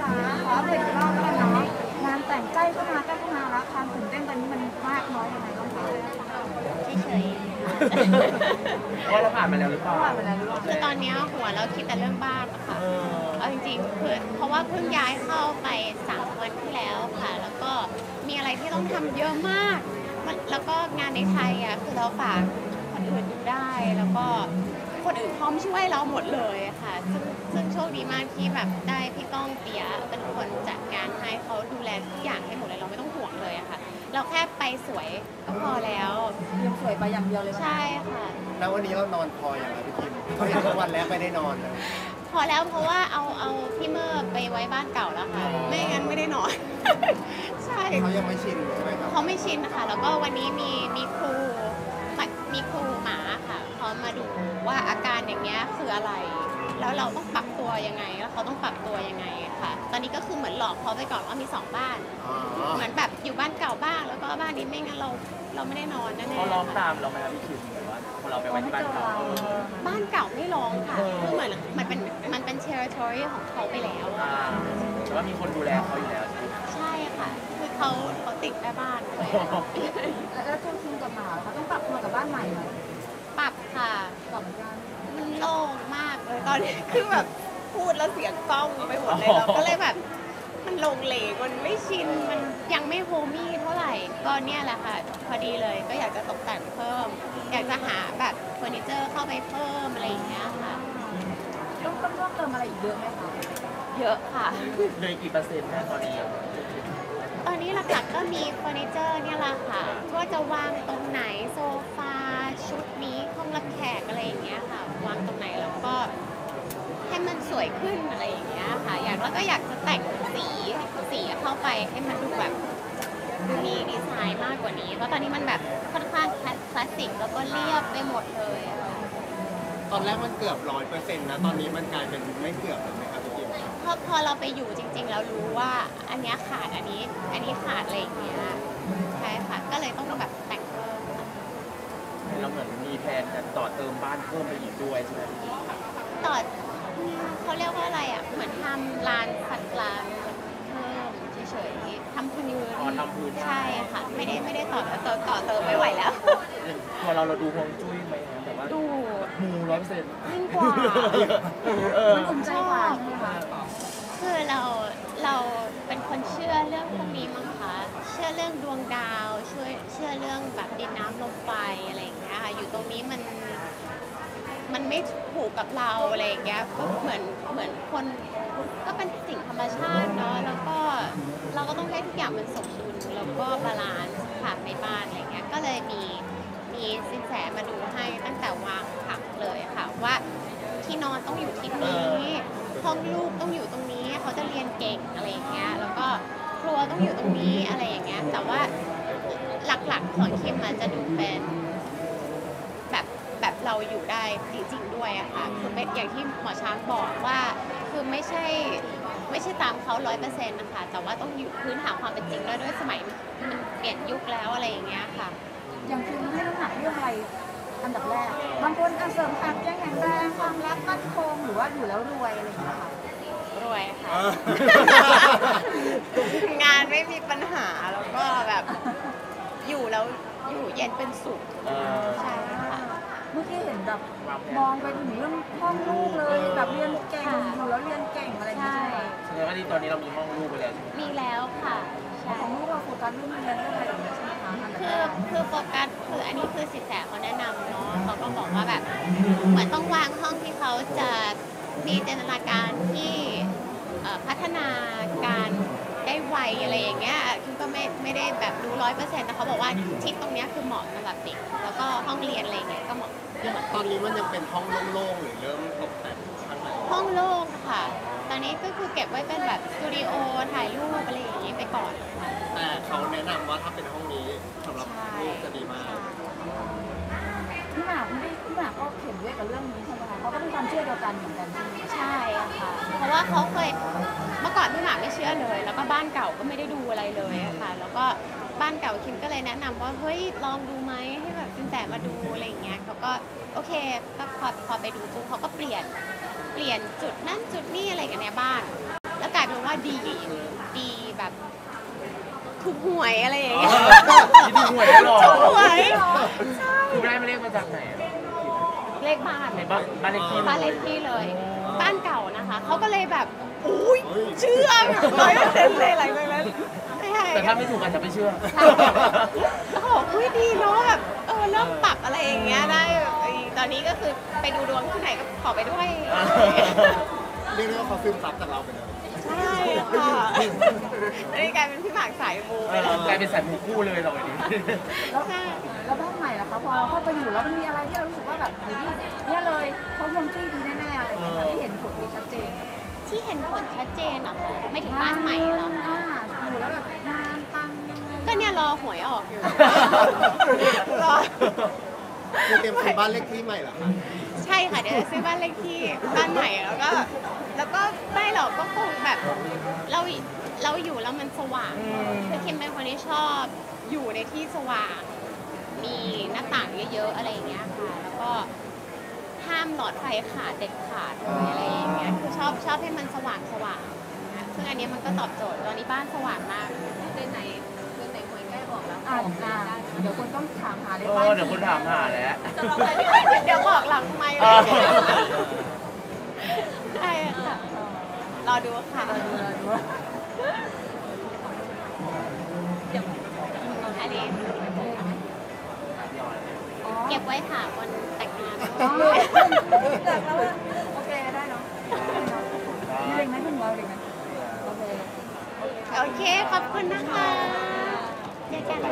จ๋าขออัปเดตอีกรอบแล้วกันเนาะงานแต่งใกล้เข้ามาใกล้เข้ามาแล้วความตื่นเต้นตอนนี้มันมากน้อยยังไงบ้างคะเฉยๆค่ะว่าเราผ่านมาแล้วหรือเปล่าผ่านไปแล้วหรือเปล่าคือตอนเนี้ยหัวเราคิดแต่เรื่องบ้านอะค่ะเออเอาจริงๆคือเพราะว่าเพิ่งย้ายเข้าไปสามวันที่แล้วค่ะ แล้วก็มีอะไรที่ต้องทำเยอะมากมันแล้วก็งานในไทยอะคือเราฝากคนอื่นดูได้แล้วก็ คนอื่นพร้อมช่วยเราหมดเลยค่ะ ซึ่งซึ่งโชคดีมากที่แบบได้พี่ก้องเปียะเป็นคนจัดการให้เขาดูแลทุกอย่างให้หมดเลยเราไม่ต้องห่วงเลยอะค่ะ เราแค่ไปสวยก็พอแล้วยังสวยไปอย่างเดียวเลยมั้ยใช่ค่ะแล้ววันนี้เรานอนพออย่างไรพี่คิมเขาเห็นว่าวันแรกไม่ได้นอนเลย พอแล้วเพราะว่าเอาเอาพี่เมอร์ไปไว้บ้านเก่าแล้วค่ะ อ๋อ ไม่งั้นไม่ได้นอน ใช่ เขายังไม่ชินใช่ไหมครับ เขาไม่ชินค่ะแล้วก็วันนี้มีมีครูมามีครูหมาค่ะเขามาดูว่า อาการอย่างเงี้ยคืออะไร แล้วเราต้องปรับตัวยังไง แล้วเขาต้องปรับตัวยังไงค่ะ ตอนนี้ก็คือเหมือนหลอกเขาไปก่อนว่ามีสองบ้านอ๋อเหมือนแบบอยู่บ้านเก่าบ้าง แล้วก็บ้านนี้ไม่งั้นเราเราไม่ได้นอนแน่เขาร้องๆค่ะตามเราไหมครับพี่คิมหรือว่าพอเราไปไว้ที่บ้านเขาเออบ้านเก่าไม่ร้องค่ะเออคือเหมือนมันเป็นมันเป็น territory ของเขาไปแล้วอะอ่าแต่ว่ามีคนดูแลเขาอยู่แล้วใช่ไหมใช่ค่ะ คือเขาเขาติดแม่บ้านด้วยแล้วก็ช่วงชิงกับหมาเขาต้องปรับตัวกับบ้านใหม่ไหม ปรับค่ะ ปรับเหมือนกัน มัน โล่งมากเลยตอนนี้คือแบบพูดแล้วเสียงกล้องไปหมดเลยเราก็เลยแบบ มันลงเหลงมันไม่ชินมันยังไม่โฮมี่เท่าไหร่ก็เนี่ยแหละค่ะ พอดีเลยก็อยากจะตกแต่งเพิ่ม อยากจะหาแบบเฟอร์นิเจอร์เข้าไปเพิ่มอะไรอย่างเงี้ยค่ะต้องต้องเพิ่มเติมอะไรอีกเยอะไหมคะเยอะค่ะเลยกี่เปอร์เซ็นต์แม่ตอนนี้ตอนนี้หลักๆก็มีเฟอร์นิเจอร์เนี่ยแหละค่ะว่าจะวางตรงไหนโซฟาชุดนี้ห้องรับแขกอะไร วยขึ้นอะไรอย่างเงี้ยค่ะ อยากแล้วก็อยากจะแต่งสีสีเข้าไปให้มันดูแบบดูมีดีไซน์มากกว่านี้ เพราะตอนนี้มันแบบค่อนข้างคลาสสิกแล้วก็เรียบไปหมดเลยอะค่ะตอนแรกมันเกือบร้อยเปอร์เซ็นต์นะ ตอนนี้มันกลายเป็นไม่เกือบเลยไหมครับพี่คิมพอพอเราไปอยู่จริง ๆ แล้วรู้ว่าอันเนี้ยขาดอันนี้ อันนี้ขาดอะไรอย่างเงี้ยใช่ค่ะ ก็เลยต้องแบบแต่งเพิ่มค่ะเราเหมือนมีแผนจะต่อเติมบ้านเพิ่มไปอีกด้วยใช่ไหมต่ออืม เขาเรียกว่าอะไรอะ เหมือนทำลานสัตว์กลางเพิ่มเฉยๆทำพื้นอ๋อทำพื้น ใช่ค่ะ ไม่ได้ไม่ได้ต่อต่อต่อเติมไม่ไหวแล้ว พอเราเราดูฮวงจุ้ยไหมนะแบบว่าดูมูร้อยเปอร์เซ็นต์ยิ่งกว่าเออมันอุ่นใจกว่าใช่ไหมคะคือเราเราเป็นคนเชื่อเรื่องพวกนี้มั้งคะเชื่อเรื่องดวงดาวเชื่อเชื่อเรื่องแบบดินน้ำลมไฟอะไรอย่างเงี้ยค่ะอยู่ตรงนี้มัน มันไม่ถูกกับเราอะไรอย่างเงี้ยก็เหมือนเหมือนคนก็เป็นสิ่งธรรมชาติเนาะแล้วก็เราก็ต้องให้ทุกอย่างมันสมดุลแล้วก็ balance ค่ะในบ้านอะไรเงี้ยก็เลยมีมีซินแสมาดูให้ตั้งแต่วางผังเลยค่ะว่าที่นอนต้องอยู่ที่นี้ห้องลูกต้องอยู่ตรงนี้เขาจะเรียนเก่งอะไรอย่างเงี้ยแล้วก็ครัวต้องอยู่ตรงนี้อะไรอย่างเงี้ยแต่ว่าหลักๆของคิมมันจะดูเป็น เราอยู่ได้จริงๆด้วยอะค่ะคือเป็นอย่างที่หมอช้างบอกว่าคือไม่ใช่ไม่ใช่ตามเขาร้อยเปอร์เซ็นต์นะคะ แต่ว่าต้องอยู่พื้นฐานความเป็นจริงด้วยด้วยสมัยมันเปลี่ยนยุคแล้วอะไรอย่างเงี้ยค่ะ อย่างคุณให้น้ำหนักเรื่องอะไรอันดับแรกบางคนอะเสริมความแข็งแรงความรักมั่นคงหรือว่าอยู่แล้วรวยอะไรอย่างเงี้ยค่ะรวยค่ะ งานไม่มีปัญหาแล้วก็แบบอยู่แล้วอยู่เย็นเป็นสุขเออใช่ค่ะ เมื่อกี้เห็นแบบมองไปถึงเรื่องห้องลูกเลยแบบเรียนเก่งค่ะอยู่แล้วเรียนเก่งอะไรอย่างเงี้ยใช่ใช่ไหมแสดงว่าที่ตอนนี้เรามีห้องลูกไปแล้วใช่ไหมมีแล้วค่ะใช่ของลูกเราโฟกัสเรื่องเรียนเรื่องอะไรอย่างเงี้ยใช่ไหมคะอันดับคืแรอกคือโฟกัสคืออันนี้คือสินแสเขาแนะนำเนาะเขาก็บอกว่าแบบเหมือนต้องวางห้องที่เขาจะมีจินตนาการที่เอ่อพัฒนาการได้ไวอะไรอย่างเงี้ยคิมก็ไม่ไม่ได้แบบรู้ร้อยเปอร์เซ็นต์แต่เขาบอกว่าทิศตรงเนี้ยคือเหมาะสำหรับเด็กแล้วก็ห้องเรียนอะไรอย่างเงี้ยก็เหมาะเหมาะ ตอนนี้มันยังเป็นห้องโล่งๆหรือเริ่มตกแต่งข้างในห้องโล่งค่ะ ตอนนี้ก็คือเก็บไว้เป็นแบบสตูดิโอถ่ายรูปอะไรอย่างนี้ไปก่อนค่ะแต่เขาแนะนำว่าถ้าเป็นห้องนี้สำหรับใช่ลูกจะดีมาก พี่หมากไม่ได้พี่หมากก็เห็นด้วยกับเรื่องนี้ใช่ไหมคะเขาก็มีความเชื่อเดียวกันเหมือนกันใช่ไหมใช่อะค่ะ เพราะว่าเขาเคยเมื่อก่อนพี่หมากไม่เชื่อเลย แล้วก็บ้านเก่าก็ไม่ได้ดูอะไรเลยอะค่ะ แล้วก็บ้านเก่าคิมก็เลยแนะนำว่าเฮ้ยลองดูไหมให้ แบบสินแสมาดูอะไรอย่างเงี้ยเขาก็โอเคก็พอพอไปดูปุ๊บเขาก็เปลี่ยนเปลี่ยนจุดนั่นจุดนี่อะไรกันในบ้าน แล้วกลายเป็นว่าว่าดีดีแบบถูกหวยอะไรอย่างเงี้ยคิดดูหวยได้หรอถูกหวยคือได้ไม่เลขมาจากไหนอะเลขบ้านในบ้านบ้านเลขที่บ้านเลขที่เลย บ้านเก่านะคะเขาก็เลยแบบอุ้ยเชื่อร้อยเปอร์เซ็นต์เลยหลังจากนั้นใช่แต่ถ้าไม่ถูกอาจจะไม่เชื่อ คือไปดูดวงที่ไหนก็ขอไปด้วย เรียกได้ว่าเขาซึมซับจากเราไปเลยใช่ค่ะอันนี้กลายเป็นพี่หมากสายมูไปแล้วกลายเป็นสายมูคู่เลยต่อไปนี้แล้วใช่แล้วบ้านใหม่ล่ะคะพอเข้าไปอยู่แล้วมันมีอะไรที่เรารู้สึกว่าแบบเฮ้ยเนี่ยเลยเขาคงที่ดีแน่ๆอะไรอย่างเงี้ยค่ะที่เห็นผลที่ชัดเจน ที่เห็นผลชัดเจนเหรอคะไม่ถึงบ้านใหม่เหรออ่าอยู่แล้วแบบงานตังก็เนี่ยรอหวยออกอยู่รอ คือเตรียมซื้อบ้านเลขที่ใหม่เหรอคะใช่ค่ะเดี๋ยวจะซื้อบ้านเลขที่บ้านใหม่แล้วก็ แล้วก็ไม่หรอกก็คงแบบเราเราอยู่แล้วมันสว่างคือคิมเป็นคนที่ชอบอยู่ในที่สว่าง มีหน้าต่างเยอะๆอะไรอย่างเงี้ยค่ะ แล้วก็ห้ามหลอดไฟขาดเด็ดขาดเลยอะไรอย่างเงี้ยคือชอบชอบให้มันสว่างสว่างนะซึ่งอันเนี้ยมันก็ตอบโจทย์ตอนนี้บ้านสว่างมากเดือนไหน อกแล้วอ่าอ่าเดี๋ยวคนต้องถามหาเลยเอว่าอเดี๋ยวคนถามหาแล้วเดี๋ยวบอกหลังไม่เอเลอยใช่ค่ะรอดูค่ะเออดูเลยดูว่าอันนี้อ๋อเก็บไว้ถามวันแต่งงานอ๋อเกิดแล้วว่าโอเคได้เนาะมีเด็กไหมคุณเราเด็กไหมโอเค โอเค ขอบคุณนะคะเจอกันนะคะ Dạ, Nha Trang